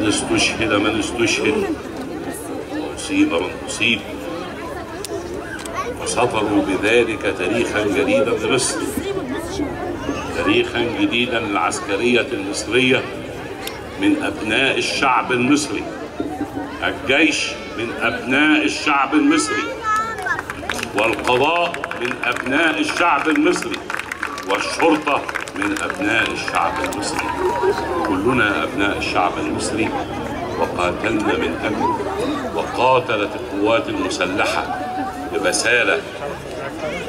وقد استشهد من استشهد. وأصيب من أصيب وسطروا بذلك تاريخا جديدا لمصر. تاريخا جديدا للعسكرية المصرية من أبناء الشعب المصري. الجيش من أبناء الشعب المصري. والقضاء من أبناء الشعب المصري. والشرطة من أبناء الشعب المصري. كلنا أبناء الشعب المصري وقاتلنا من أجله وقاتلت القوات المسلحة ببسالة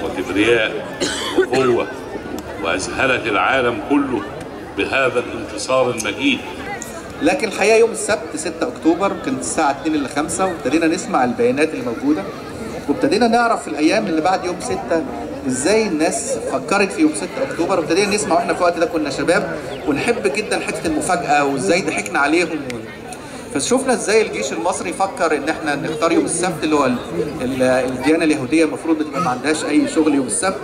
وكبرياء وقوة وأذهلت العالم كله بهذا الانتصار المجيد. لكن الحقيقة يوم السبت 6 أكتوبر كانت الساعة 2 ل 5 وابتدينا نسمع البيانات اللي موجوده وابتدينا نعرف في الأيام اللي بعد يوم 6 إزاي الناس فكرت في يوم 6 أكتوبر. وابتدينا نسمع وإحنا في الوقت ده كنا شباب ونحب جدا حتة المفاجأة وازاي ضحكنا عليهم. فشفنا إزاي الجيش المصري فكر إن إحنا نختار يوم السبت اللي هو ال- ال- الديانة اليهودية. المفروض بتبقى ما عندهاش أي شغل يوم السبت.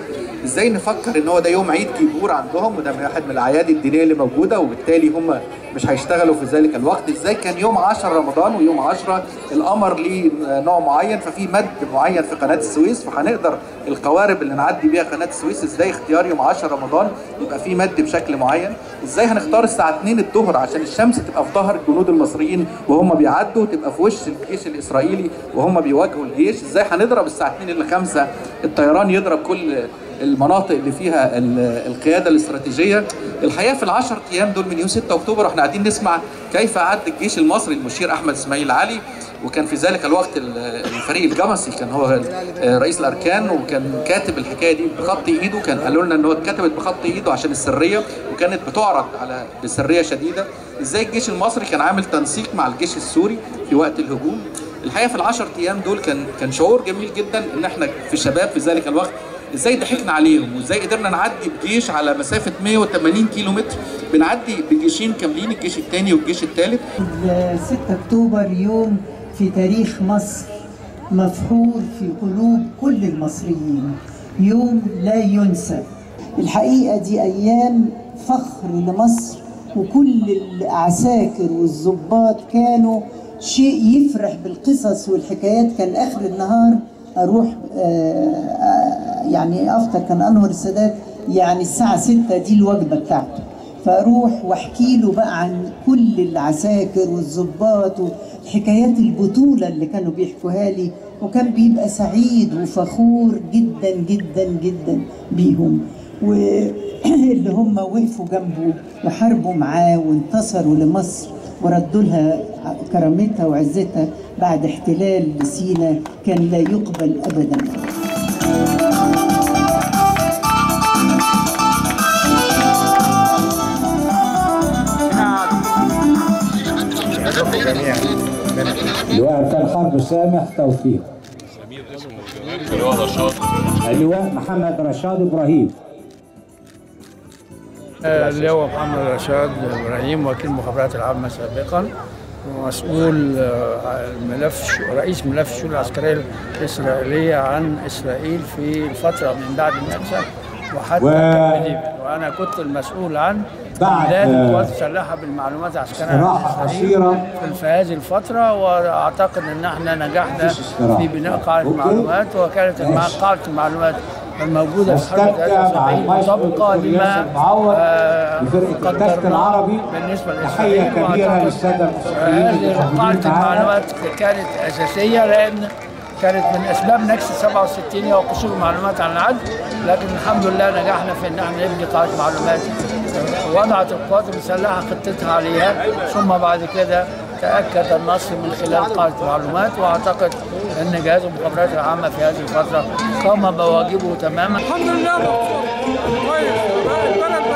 إزاي نفكر إن هو ده يوم عيد كيبور عندهم وده واحد من الأعياد الدينية اللي موجودة وبالتالي هم مش هيشتغلوا في ذلك الوقت. إزاي كان يوم 10 رمضان ويوم 10 القمر ليه نوع معين ففي مد معين في قناة السويس فهنقدر القوارب اللي نعدي بيها قناة السويس إزاي اختيار يوم 10 رمضان يبقى في مد بشكل معين. إزاي هنختار الساعة 2 الظهر عشان الشمس تبقى في ظهر الجنود المصريين وهم بيعدوا تبقى في وش الجيش الإسرائيلي وهم بيواجهوا الجيش. إزاي هنضرب الساعة 2 ل 5 الطيران يضرب كل المناطق اللي فيها ال- القيادة الاستراتيجية. الحقيقة في العشر أيام دول من يوم 6 أكتوبر وإحنا قاعدين نسمع كيف عد الجيش المصري المشير أحمد إسماعيل علي وكان في ذلك الوقت ال- الفريق الجمسي كان هو رئيس الأركان وكان كاتب الحكاية دي بخط إيده كان قالوا لنا إن هو اتكتبت بخط إيده عشان السرية وكانت بتعرض على بسرية شديدة. إزاي الجيش المصري كان عامل تنسيق مع الجيش السوري في وقت الهجوم؟ الحقيقة في العشر أيام دول كان كان شعور جميل جدا إن إحنا في شباب في ذلك الوقت إزاي ضحكنا عليهم وازاي قدرنا نعدي بجيش على مسافة 180 كيلو متر بنعدي بجيشين كاملين الجيش الثاني والجيش الثالث 6 أكتوبر يوم في تاريخ مصر مفحور في قلوب كل المصريين. يوم لا ينسى. الحقيقة دي أيام فخر لمصر وكل العساكر والضباط كانوا شيء يفرح بالقصص والحكايات. كان آخر النهار أروح آه، آه، يعني أفطر كان أنور السادات يعني الساعة 6 دي الوجبة بتاعته. فأروح وأحكي له بقى عن كل العساكر والضباط وحكايات البطولة اللي كانوا بيحكوها لي. وكان بيبقى سعيد وفخور جدا جدا جدا بيهم. واللي هم وقفوا جنبه وحاربوا معاه وانتصروا لمصر وردوا لها كرامتها وعزتها بعد احتلال سينا كان لا يقبل ابدا. لواء أركان حرب سامح توفيق. اللواء محمد رشاد إبراهيم. اللواء محمد رشاد إبراهيم وكيل المخابرات العامة سابقا ومسؤول آه، ملف رئيس ملف الشؤون العسكرية الإسرائيلية عن إسرائيل في الفترة من بعد النكسه وحتى و- وأنا كنت المسؤول عن بعد، امداد آه، القوات المسلحه بالمعلومات العسكريه قصيرة. في- هذه الفترة وأعتقد إن إحنا نجحنا. في بناء قاعدة. معلومات وكانت. قاعدة المعلومات الموجودة في حرب نستمتع مع 73 المشهد مطابقه الدكتور لما معوض الكشف قدرناه العربي بالنسبة وأعتقد للسادة المستشارين هذه المتواجدين قاعدة. المعلومات كانت أساسية لأن كانت من أسباب نكسة 67 هي قصور المعلومات عن العدل لكن الحمد لله نجحنا في إن إحنا نبني قاعدة معلومات وضعت القوات المسلحه خطتها عليها ثم بعد كده تاكد النصر من خلال قاعدة معلومات واعتقد ان جهاز المخابرات العامه في هذه الفترة قام بواجبه تماما الحمد لله كويس البلد